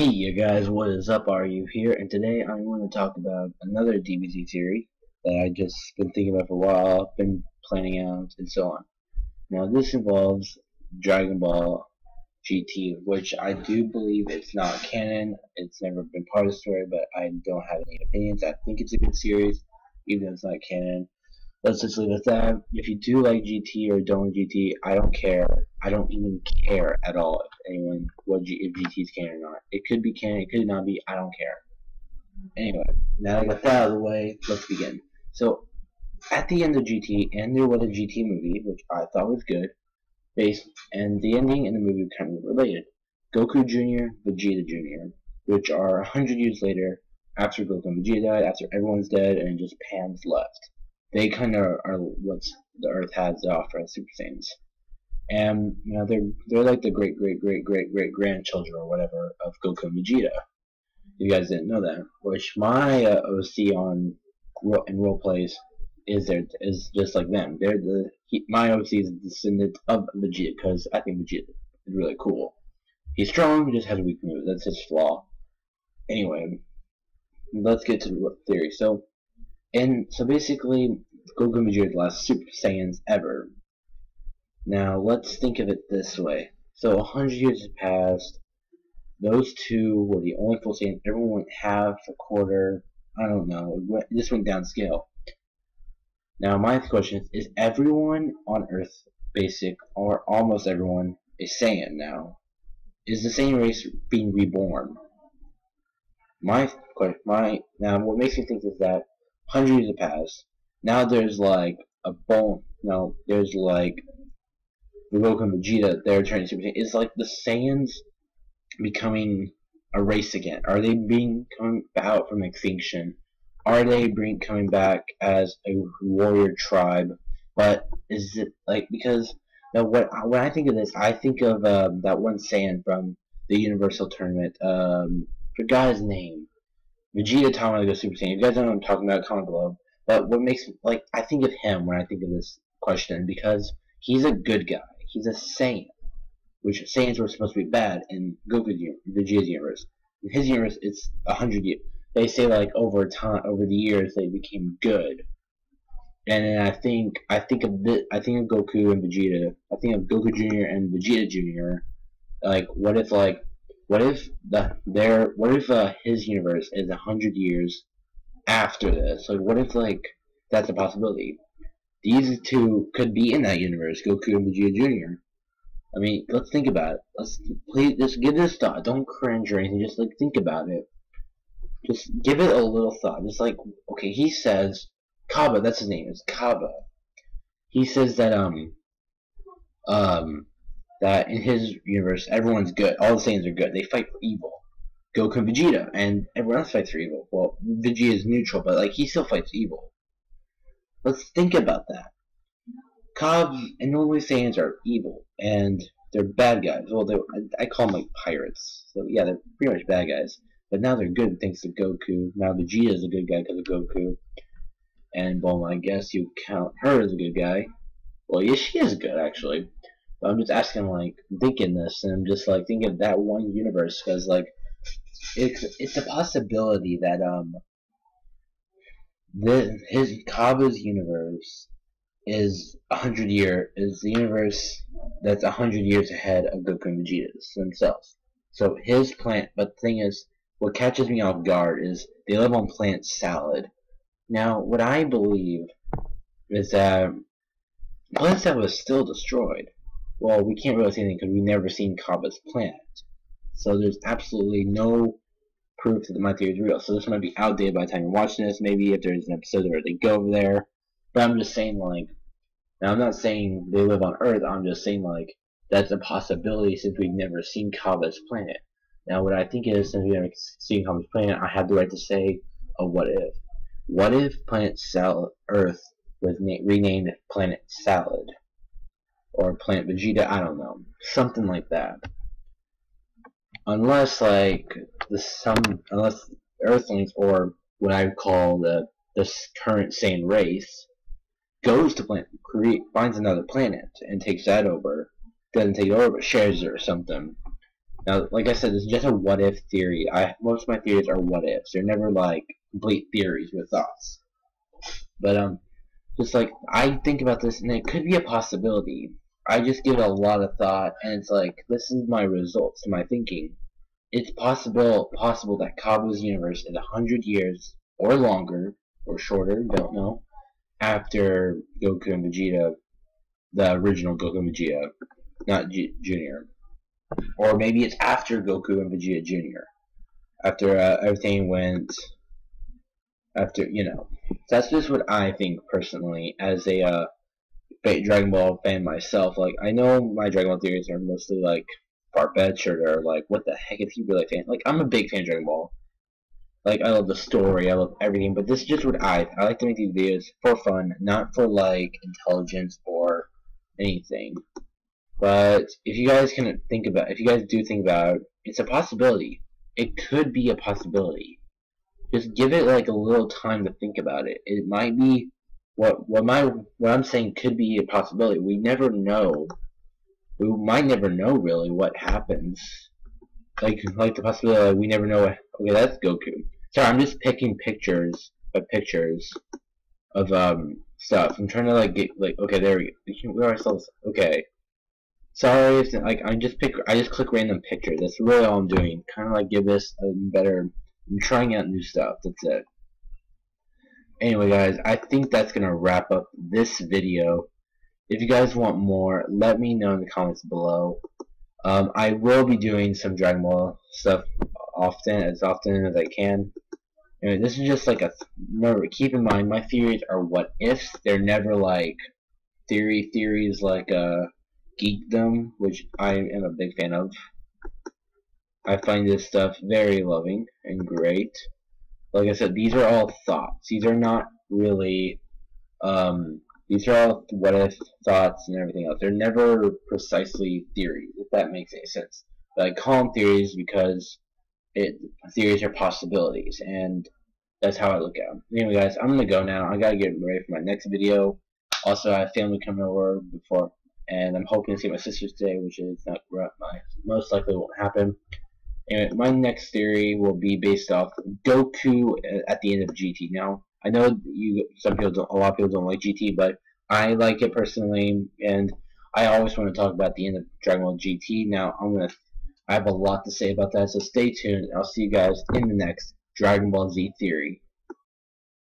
Hey you guys, what is up? Are you here? And today I want to talk about another DBZ theory that I've just been thinking about for a while, been planning out, and so on. Now this involves Dragon Ball GT, which I do believe it's not canon. It's never been part of the story, but I don't have any opinions. I think it's a good series, even though it's not canon let's just leave it at that. If you do like GT or don't like GT, I don't care. I don't even care at all if anyone what G, if GT is canon or not. It could be canon, it could not be. I don't care. Anyway, now I got that out of the way, let's begin. So, at the end of GT, and there was a GT movie, which I thought was good, based, and the ending and the movie kind of related. Goku Jr., Vegeta Jr., which are a hundred years later, after Goku and Vegeta died, after everyone's dead, and just Pan's left they kind of are what the Earth has to offer as Super Saiyans. And you know they're they're like the great great great great great grandchildren or whatever of Goku and Vegeta. You guys didn't know that. Which my uh, OC on in role plays is there is just like them. They're the he, my OC is a descendant of Vegeta because I think Vegeta is really cool. He's strong, he just has a weak move. That's his flaw. Anyway, let's get to the theory. So and so basically, Goku Vegeta the last Super Saiyans ever. Now, let's think of it this way. So, a hundred years have passed. Those two were the only full Saiyans. Everyone went half, a quarter. I don't know. Went, just went down scale. Now, my question is, is everyone on Earth basic, or almost everyone, a Saiyan now? Is the Saiyan race being reborn? My question, my now, what makes me think is that hundreds have passed. Now there's like a bone. Now there's like the Goku and Vegeta. They're turning Super Saiyan. It's like the Saiyans becoming a race again. Are they being coming out from extinction? Are they bring, coming back as a warrior tribe? But is it like because now what when I think of this, I think of um, that one Saiyan from the Universal Tournament. Um, forgot his name. Vegeta Tama go Super Saiyan. You guys don't know what I'm talking about, comment below. But what makes like I think of him when I think of this question because he's a good guy. He's a Saiyan, which Saiyans were supposed to be bad in Goku's Vegeta's universe. In his universe, it's a hundred years. They say like over time, over the years, they became good. And then I think I think of this, I think of Goku and Vegeta. I think of Goku Jr. and Vegeta Jr. Like, what if like what if the their what if uh, his universe is a hundred years after this? Like, what if like that's a possibility? These two could be in that universe, Goku and Vegeta Jr. I mean, let's think about it. Let's please just give this thought. Don't cringe or anything. Just like think about it. Just give it a little thought. Just like okay, he says Cabba. That's his name. It's Cabba. He says that um um that in his universe, everyone's good. All the Saiyans are good. They fight for evil. Goku and Vegeta, and everyone else fights for evil. Well, Vegeta is neutral, but like he still fights evil. Let's think about that. Cobb and normally Saiyans are evil, and they're bad guys. Well, they I call them like pirates. So yeah, they're pretty much bad guys. But now they're good thanks to Goku. Now Vegeta is a good guy because of Goku. And well, I guess you count her as a good guy. Well, yeah, she is good actually. But I'm just asking, like, thinking this, and I'm just like thinking of that one universe because, like, it's it's a possibility that um, the his Cabba's universe is a hundred year is the universe that's a hundred years ahead of Goku and Vegeta's themselves. So his plant, but the thing is, what catches me off guard is they live on plant Sadala. Now, what I believe is that plant Sadala was still destroyed well, we can't really see anything because we've never seen Cabba's planet. So there's absolutely no proof that my theory is real. So this might be outdated by the time you're watching this. Maybe if there's an episode where they go over there. But I'm just saying, like, now I'm not saying they live on Earth. I'm just saying, like, that's a possibility since we've never seen Cabba's planet. Now, what I think is, since we've never seen Cabba's planet, I have the right to say a what if. What if Planet Sal Earth was renamed Planet Sadala? Or Plant Vegeta, I don't know. Something like that. Unless like the some unless Earthlings or what I call the this current Saiyan race goes to planet create finds another planet and takes that over. Doesn't take it over but shares it or something. Now, like I said, it's just a what if theory. I most of my theories are what ifs. They're never like complete theories with thoughts. But um, just like I think about this, and it could be a possibility. I just give it a lot of thought, and it's like this is my results to my thinking. It's possible possible that Kabu's universe is a hundred years or longer or shorter, don't know, after Goku and Vegeta, the original Goku and Vegeta, not G Junior, or maybe it's after Goku and Vegeta Junior, after uh, everything went, after you know, that's just what I think personally as a uh, Dragon Ball fan myself. Like I know my Dragon Ball theories are mostly like far-fetched or they're like, what the heck is he really fan? Like I'm a big fan of Dragon Ball. Like I love the story, I love everything, but this is just what I I like to make these videos for fun, not for like intelligence or anything. But if you guys can think about, if you guys do think about it, it's a possibility. It could be a possibility. Just give it like a little time to think about it. It might be what what my what I'm saying could be a possibility. We never know. We might never know really what happens. Like like the possibility we never know. What, okay, that's Goku. Sorry, I'm just picking pictures of pictures of um stuff. I'm trying to like get like okay there we go. Where ourselves okay. Sorry if like I just pick I just click random pictures. That's really all I'm doing. Kind of like give this a better. I'm trying out new stuff. That's it. Anyway, guys, I think that's gonna wrap up this video. If you guys want more, let me know in the comments below. Um, I will be doing some Dragon Ball stuff often, as often as I can. Anyway, this is just like a, remember, keep in mind, my theories are what ifs. They're never like theory theories like uh, geekdom, which I am a big fan of. I find this stuff very loving and great. Like I said, these are all thoughts. These are not really, um, these are all what if thoughts and everything else. They're never precisely theories, if that makes any sense. But I call them theories because it theories are possibilities, and that's how I look at them. Anyway, guys, I'm gonna go now. I gotta get ready for my next video. Also, I have family coming over before, and I'm hoping to see my sisters today, which is not my most likely won't happen. Anyway, my next theory will be based off Goku at the end of GT. Now, I know you some people don't, a lot of people don't like GT, but I like it personally, and I always want to talk about the end of Dragon Ball GT. Now, I'm gonna I have a lot to say about that, so stay tuned. I'll see you guys in the next Dragon Ball Z theory.